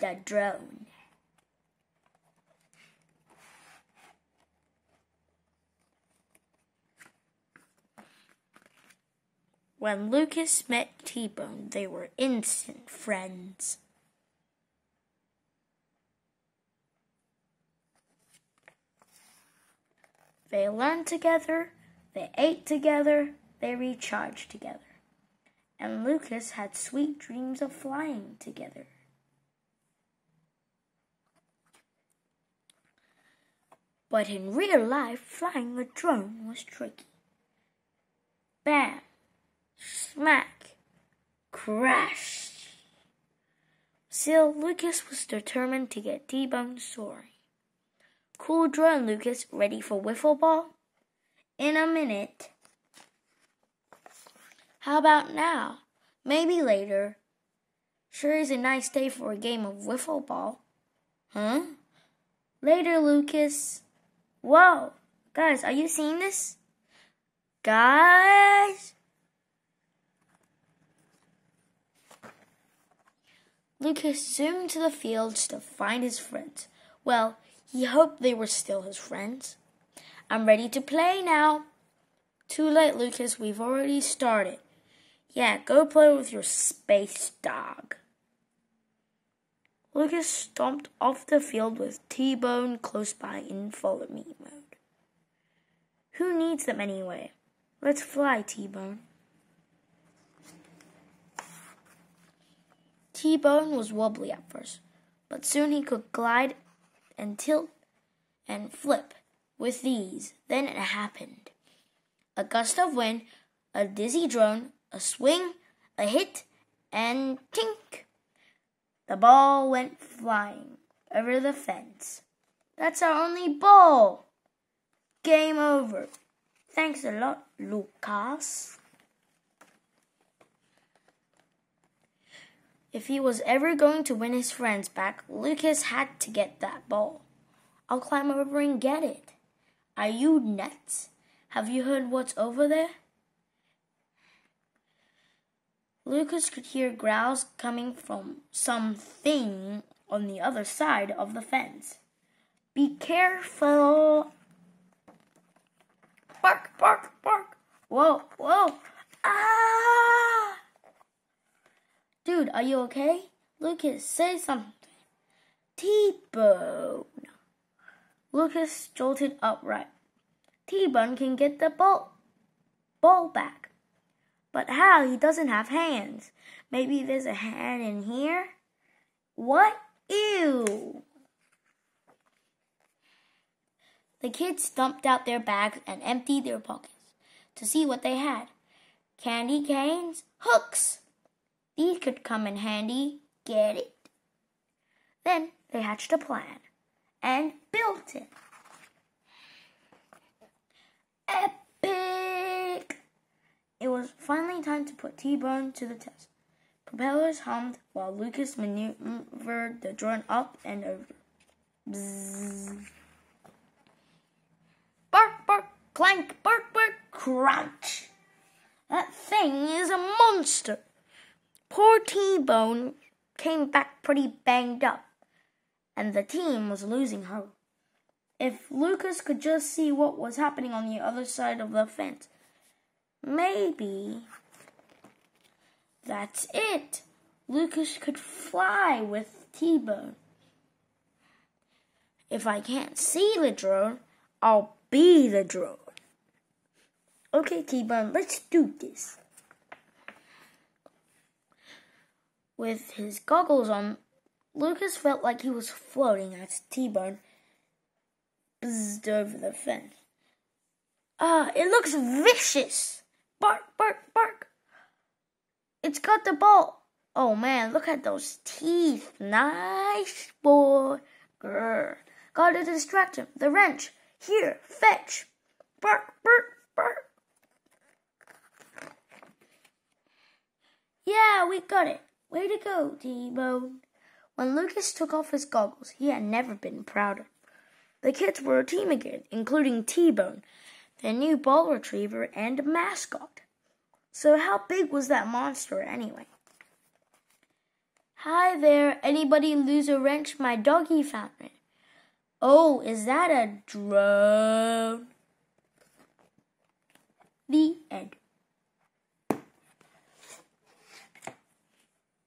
the drone. When Lucas met T Bone, they were instant friends. They learned together, they ate together, they recharged together. And Lucas had sweet dreams of flying together. But in real life, flying a drone was tricky. Bam! Smack! Crash! Still, Lucas was determined to get T-Bone's. Cool drone, Lucas. Ready for wiffle ball? In a minute. How about now? Maybe later. Sure is a nice day for a game of wiffle ball. Huh? Later, Lucas. Whoa! Guys, are you seeing this? Guys? Lucas zoomed to the fields to find his friends. Well, he hoped they were still his friends. I'm ready to play now. Too late, Lucas. We've already started. Yeah, go play with your space dog. Lucas stomped off the field with T Bone close by in follow me mode. Who needs them anyway? Let's fly, T Bone. T Bone was wobbly at first, but soon he could glide and tilt and flip with these. Then it happened. A gust of wind, a dizzy drone, a swing, a hit, and tink! The ball went flying over the fence. That's our only ball. Game over. Thanks a lot, Lucas. If he was ever going to win his friends back, Lucas had to get that ball. I'll climb over and get it. Are you nuts? Have you heard what's over there? Lucas could hear growls coming from something on the other side of the fence. Be careful! Bark, bark, bark! Whoa, whoa! Ah! Dude, are you okay? Lucas, say something. T-Bone. Lucas jolted upright. T-Bone can get the ball, ball back. But how? He doesn't have hands. Maybe there's a hand in here? What? Ew! The kids dumped out their bags and emptied their pockets to see what they had. Candy canes, hooks. These could come in handy. Get it? Then they hatched a plan and built it. Epic! It was finally time to put T-Bone to the test. Propellers hummed while Lucas maneuvered the drone up and over. Bzzz. Bark, bark, clank, bark, bark, crunch. That thing is a monster. Poor T-Bone came back pretty banged up, and the team was losing hope. If Lucas could just see what was happening on the other side of the fence, maybe that's it. Lucas could fly with T Bone. If I can't see the drone, I'll be the drone. Okay, T Bone, let's do this. With his goggles on, Lucas felt like he was floating as T Bone buzzed over the fence. Ah, it looks vicious! Bark, bark, bark! It's got the ball! Oh man, look at those teeth! Nice boy! Grr. Gotta distract him. The wrench! Here, fetch! Bark, bark, bark! Yeah, we got it! Way to go, T-Bone! When Lucas took off his goggles, he had never been prouder. The kids were a team again, including T-Bone, a new ball retriever, and a mascot. So, how big was that monster anyway? Hi there, anybody lose a wrench? My doggy found it. Oh, is that a drone? The end.